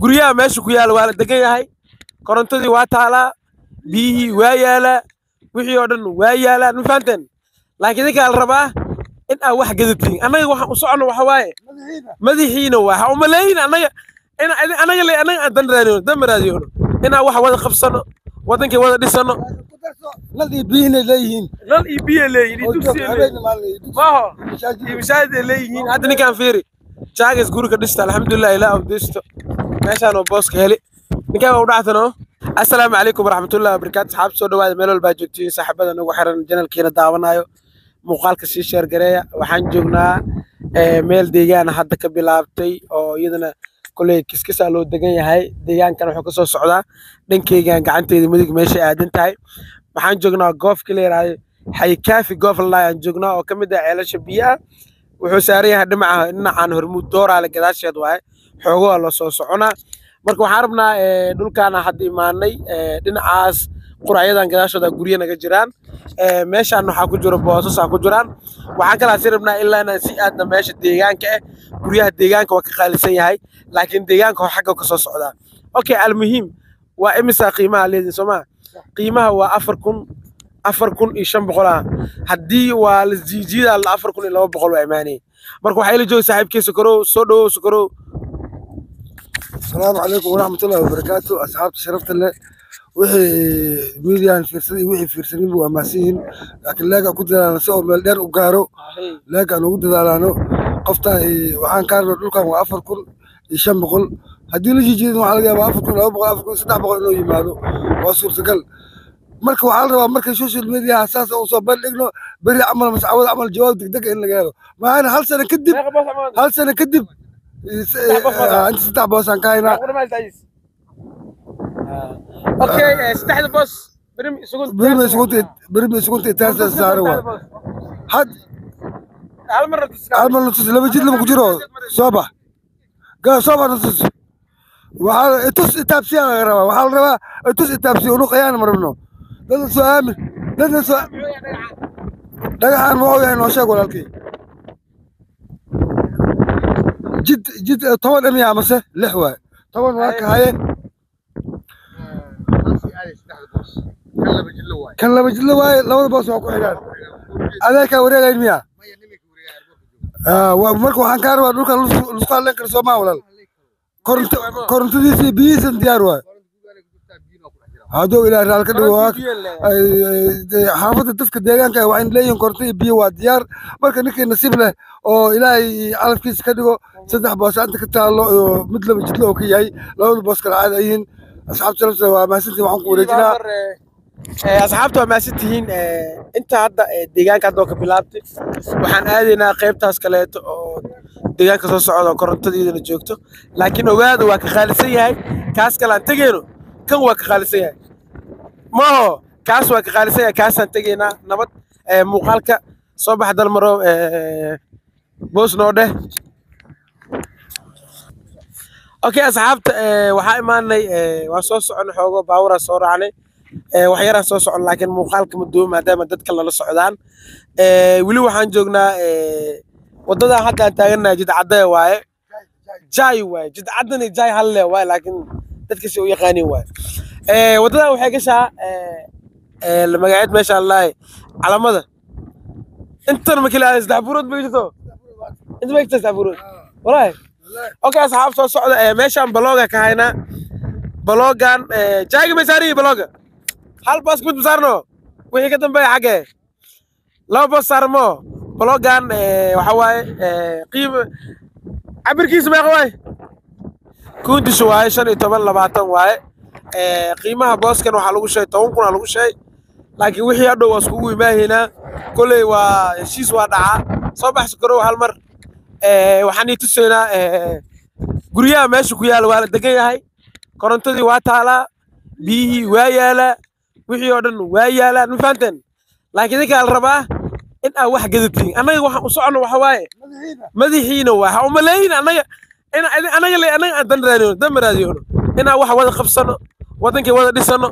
guryaha meesha ku yaalla waa la degan yahay. Korontadii waa taalaa biyihii waa yaalaa wixii oo dhan waa yaalaa ma fahanteen laakiin idinkaa la rabaa in aad wax gadatiin annaga waxaan u socono waxa waaye. Madaxiina. Waa ha umaleyn annaga in anaga le annaga aan dan raadino dan maraadiyoono inaan wax wada qabsano wadankii wada dhisano. Nal iyo biyihina leeyihiin. Nal iyo biya leeyihiin iyo dugsiya leeyihiin maaho iyo mashaahid ay leeyihiin. Hadda ninkaan fiiri jaagas guriga dhista alxamdulilah ilaa abdisto meeshaan oo booska heli. Ninkaan waa u dhactano assalaamu calaykum waraxmatullahi wabarakaatu saxaabta soo dhawaada meel walbaa joogtiin saaxiibada nagu xiran janalkiina daawanayo muuqaalka sii sheergareeya. Waxaan joognaa meel deegaana hadda ka bilaabtay oo iyadana koley kiskisaa loo degan yahay. Deegaankan wuxuu ka soo socdaa. Dhankeygan gacanteeda midig meeshay aadan tahay. Waxaan joognaa goofka la yidhaahdo xaykaafi goof lalaa aan joognaa oo ka mid ah ceelasha biyaha wuxuu saaran yahay dhinaca dhinacaan hormuud dooraale gadaasheed waaye xoogo waa loo soo soconaa marka waxaan rabnaa dhulkaana hadda imaanay dhinacaas quracyadan gadaashooda guryo naga jiraan. Meeshaan waxaa ku jiro boosasaa ku jiraan. Waxaan kalaasi rabnaa ilaa inaan si aadna meesha deegaanka ah guryaha deegaanka waa ka qaalisan yahay laakiin deegaanka oo xagga ka soo socdaa. Okay almuhiim waa imisa qiimaha leedin soomaa qiimaha waa afar kun afar kun iyo shan boqol ah. Haddii waa la jiijiidaa la afar kun iyo laba boqol waa imaanayay marka waxaa ila jooga saaxiibkii sokorow soo dhawow sokorow. Asalaamu calaykum waraxmatullahi wabarakaatu. Asxaabta sharafta leh wixii midiyan fiirsaday wixii fiirsaninba waa mahadsan yihiin laakiin leega ku dadaalano si oo meel dheer u gaaro. Leega aan ugu dadaalaano. Qoftaan waxaan ka rabna dhulkan waa afar kun iyo shan boqol. Haddii la jiijiidin waxaa laga yaabaa afar kun laba boqol afar kun saddex boqol inuu yimaado. Waa suurtagal مركو على ربع مركو شو شو الميديا أساسا وصبر لقنا بري عمل مش عمل جواب دك دك إن لقاه ما أنا هل سنة كدب هل سنة كدب أنت ستة آه. بوس عن كاينة. أوكي ستة بوس. بريم سكوت بريم سكوت بريم سكوت تاسس زارو حد؟ عالمرة تسعة عالمرة تسعة لما جد لما كجرو صبا قال صبا تسعة وحال تسعة تابسي أنا غرابة وحال غرابة تسعة تابسي. ونو خيانة مربنو dadna soo aamin dadna soo dhagaxaan wuxuu yahay noo sheeg walaalkay jid jid toban dhamiya amase lix waay. Toban waa ka haye kan laba jidla waaye labada boos waa ku xigaan adeerkaa wareegayn miya marka waxaan kaa rabaa dhulkan lusku hadleen kara soomaa walaal korontadiisa biyihiisan diyaar waay hadduu ilaahay raal ka dhigo xaafadda dadka deegaanka ah waxayna leeyihiin koronto iyo biyo waa diyaar. Marka ninkii nasiib leh oo ilaahay calafkiisa ka dhigo saddex boos anta ka taallo mid laba jidlo oo ka yahay labada boos kala caada yihiin asxaabta sharafta waa mahadsantiin waxaan ku wareejinaa. Asxaabta waa mahadsan tihiin inta hadda deegaanka hadda oo ka bilaabtay waxaan aadaynaa qaybtaas kaleeto oo deegaanka soo socda oo korontadiidana joogto. Laakiin ogaada waa ka qaalisan yahay kaas kale aan tegeyno kan waa ka qaalisan yahay maho kaas waa ka qaalisan yahay kaasaan tegaynaa. Nabad muuqaalka soo bax dalmaro boos noo dheh. Okay asxaabta waxaa imaanay waa soo socon xoogo baaburaa soo raacnay. Wax yaraan soo socon laakiin muuqaalka maduuba maadaama dadka lala socdaan. Weli waxaan joognaa wadadan hadda aan taagannahay jidcadaya waaye. Jay waaye jidcadani jay halle waaye laakiin dadkasi u yaqaanin waaye wadadan waxay gashaa magaceed meesha allahi calamada intan makila saddex buurood ma jirto? Inta ma jirta saddex buurood walaahi okay asxaab soo socda meeshaan balooga ka haynaa baloogan jayga may saariyi balooga? Hal boos mid masaarno wixii ka dambeeya xaggee laba boos saarmo. Baloogan waxa waaye qiima cabirkiisa meeqa waaye? Kundisha waaye shan iyo toban labaatan waaye qiimaha booskan waxaa lagu sheegay toban kunaa lagu sheegay laakiin wixii hadhow waa iskugu imaahaynaa kolley waa heshiis waa dhacaa. Soo bax sokorow hal mar. Waxaan ii tusaynaa guryaha meesha ku yaalla waa la degan yahay. Korontadii waa taalaa biyihii waa yaalaa wixii oo dhan waa yaalaa ma fahanteen? Laakiin idinkaa la rabaa in aad wax gadatiin annaga waxaan u socono waxa waaye. Madaxiina. Waa ha umaleyn annaga anaga le annaga aan dan raadiyoono dan maraadiyoono inaan wax wada qabsano wadankii wada dhisano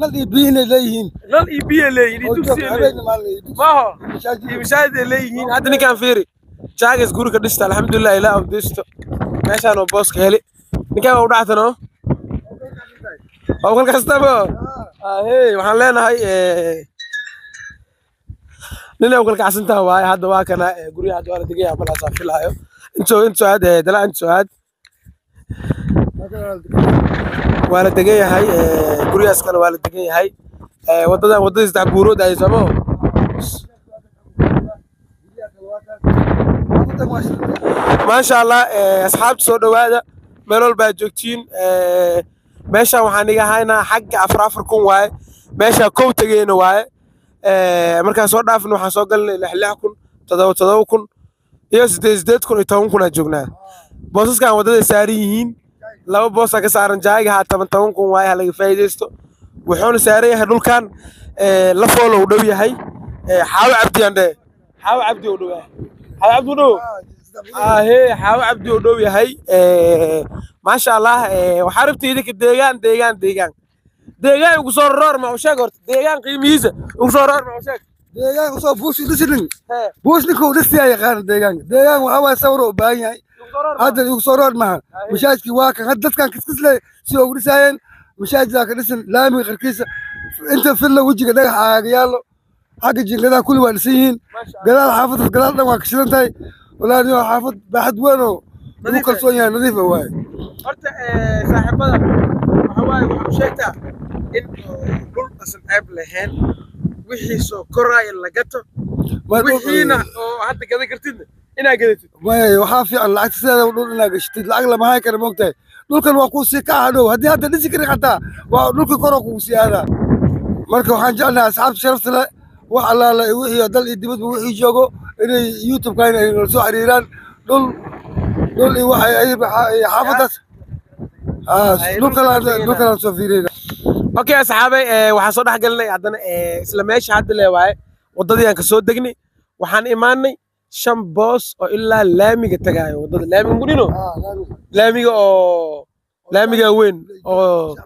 nal iyo biyihina leeyihiin nal iyo biya leeyihiin iyo dugsiya leeyihiin maaho iyo mashaahid ay leeyihiin hadda ninkaan fiiri jaagas guriga dhista alxamdulilah ilaa abdisto meeshaan oo booska heli. Ninkaa waa u dhactano oo kal kastaba ahey waxaan leenahay nin ay kalkacsantaha waaye hadda waa kana guryaha hadda waa la degaya malaasaa filaayo intoo intoo aad dalaa intoo aad waa la degan yahay guryahaas kale waa la degan yahay wadadan wadadii saddex buurood ay samo maasha allah asxaabta soo dhowaada meel walba joogtiin. Meeshaan waxaan iga haynaa xagga afar afar kun waaye meeshaa kow tegeyna waaye. Markaan soo dhaafna waxaan soo galinay lix lix kun todoba todoba kun iyo sideed sideed kun iyo toban kun aa joognaa. Boosaskan waddaday saaran yihiin laba boosaa ka saaran jaayiga haa toban toban kun waaye ha laga faa'iidaysto. Wuxuuna saaran yahay dhulkan eh, la foolo u dhow yahay. Eh, xaawo cabdi aan dhe xaawo cabdi u dhow yahay. Xaawo cabdi u dhow? Ahee xaawo cabdi u dhow yahay. Eh, maasha allah eh, waxaa rabta idinka deegaan deegaan deegaan. Deegaan ugu soo roor ma u sheeg horta? Deegaan qiimihiisa ugu soo roor ma u sheeg? Deegaanka soo buush dhisinin Hee, buush ninka uu dhistiyaa yaqaana deegaanka. Deegaan waxaa waaye sawir u baahan yahay hadda igu soo roor maaha Aye. mashaajidkii waa kan hadda dadkan kiskisle si ugu dhisaayeen. Mashaajidkaa ka dhisan laamiga qarkiisa inta filla wejiga dhagax aaga yaallo. Xagga jiingadaha kulli waa dhisan yihiin. Gadaal xaafadda gadaal dhan waa kashidan tahay walaali waa xaafad baaxad weyn oo lagu kalsoon yahay nadiif ah waaye. Horta eh, saaxiibada waxa waaye waxaa u sheegtaa in dhul asan ceeb lahayn. Wixii soo koraaya la gato wixiina oo hadda gadan kartidna inaa gadatid Maya, waxaa fiican lacagta sideeda dhul inaa gashatid lacag lama hayn kara moogtahay dhulkan waa kuu sii ka hadhow haddii hadda dhisi kari xataa waa dhulka koroo kugu sii aadaa marka waxaan jeclahay asxaabta sharafta leh wax allaala iyo wixii dal iyo dibadba wixii joogo inay youtube-kan ay nala soo xiriiraan. Dhul dhul iyo waxay xaafadaas Ah, dhulkalaan dhulka la dhulkalaan soo fiiriyna okay asxaabay eh, waxaan soo dhex gelinay haddana eh, isla meesha hadda le waaye waddadii aan ka soo degnay waxaan imaanay shan boos oo ilaa laamiga tagaayo waddada laamiga gudhino laamiga. Oo laamiga weyn oo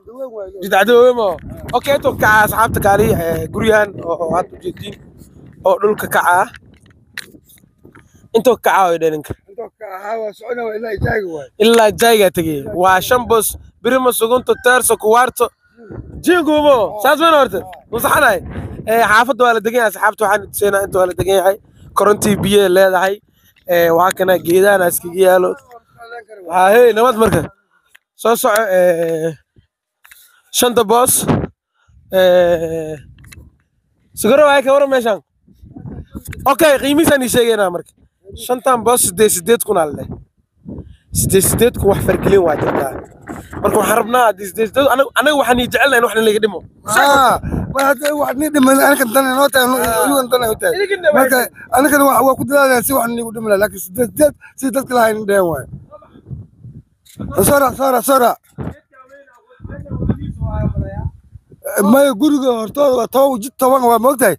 jidcado weyn oo okay to kaca asxaabta kaali eh, guryahan oo hadda ujeedtiin oo dhulka kaca ah intoo ka kaca way dhaninka ilaa jaygaa tegay waa shan bos birima sugunto teerso kuwaarto. Jingumo saas mana horta. Masaxanahay. Xaafadda waa la degan yahay asxaabta waxaan tuseynaa inta waa la degan yahay korontii biyo leedahay waxaa kana geedahana iskaga yaalo. Haa hey nabad marka. Soo soco shanta boos sigaro waay ka waran meeshaan. Okay qiimihiisaan ii sheegaynaa marka. Shantan boos sideed sideed kun aa leh sideed sideed kun wax fargelin waa jirtaa marka waxaan rabnaa anaga waxaan jecelnahay in wax laga dhimo. Waa- ku dadaalaya si wax niigu dhimi laha laakiin sideed sideed si dadka lahayn dhehen waay. Sora sora sora maya guriga hortooda waa toban jid toban waa moogtahay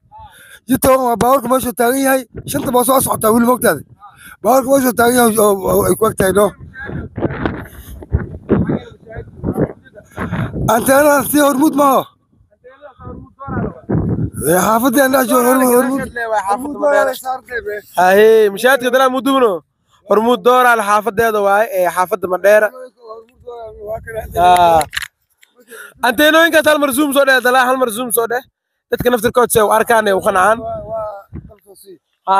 jid toban waa baawarka meeshuu taagan yahay. Shanta boos waa socotaa weli moogtaada baawarka meeshuu taagan yahay oo oo ay ku eg tahay no anteenadan si hormuud maaho xaafadii mashaadka dalaa mudubno hormuud dooraal xaafadeeda waaye ee xaafadda madheera anteenooyinkaas hal mar zoom soo dheh dalaa hal mar zoom soo dheh dadka naftirkood se u arkaan ee u qancaan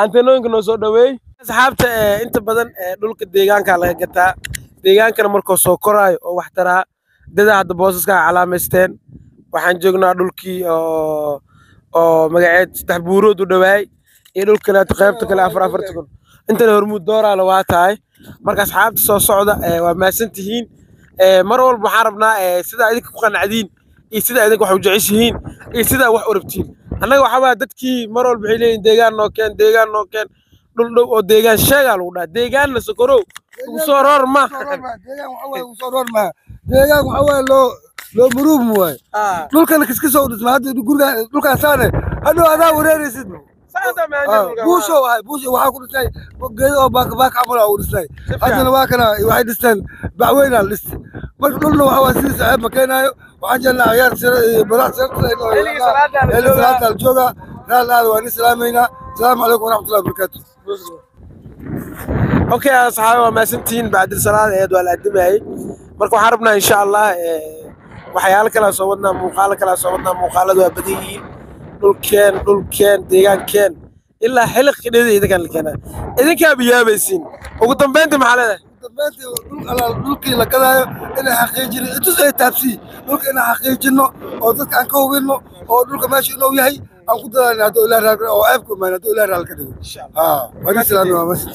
anteenooyinka noo soo dhaweey asxaabta inta badan dhulka deegaanka laga gataa deegaankana markuu soo koraayo oo wax taraa dada hadda boosaska ay calaamaysteen. Waxaan joognaa dhulkii oo magaceed saddex buurood u dhawaay. Iyo dhul kaleeto qaybta kale afar afarta kun intana hormuud dooraala waa tahay. Marka asxaabta soo socda waa mahadsan tihiin mar walba waxaan rabnaa sidaa idinka ku qanacdiin iyo sidaa idinka wax u jeceshihiin iyo sidaa wax u rabtiin. Annaga waxaa dadkii mar walba waxay leeyihiin deegaan noo keen deegaan noo keen dhul dhow oo deegaan sheegaa lagu dhaha deegaanna sokorow ugu soo roor ma deegaan waxa waaye loo loo muruub waaye. Ah, dhulkana kiskisoo dhisma hadda guriga dhulkaasaane hadhow adaa wareeraysid. Buusho waay buusho waxaa ku dhisnay geedo oo baaka baaka camal aa u dhisnay haddana waa kana waxay dhisteen bacweynaa la dhistay marka dhulna waxa waa sidii saxeeb ma keenaayo waxaan jeelnaa ciyaar sare iyo madax Xilliga salaada la sarta joogaa. Raal aada waan islaamaynaa asalaamu calaykum waraxmatullahi wabarakaatu okay asxaabi waa mahadsantihiin bacdil salaad eed waa la adimayay marka waxaan rabnaa insha allah eh, waxyaalo kalaa soo wadnaa muuqaalo kalaa soo wadnaa muuqaaladu waa badan yihiin dhulkeen dhulkeen deegaankeen ilaa xiliq qidhada idinkaan la keenaa idinkaa biyaabaysiin. Ugu dambeyntii maxaa leedahay? Dhulkii la gadaayo inay xaqiijino intus ay taabsii dhulka inaan xaqiijino oo dadka aan ka hubino oo dhulka meesha inuu yahay aan ku dadaalin hadduu ilaah raal oo ceebku imaan hadduu ilaah raal ka dhigo haa wani salaami waa masjid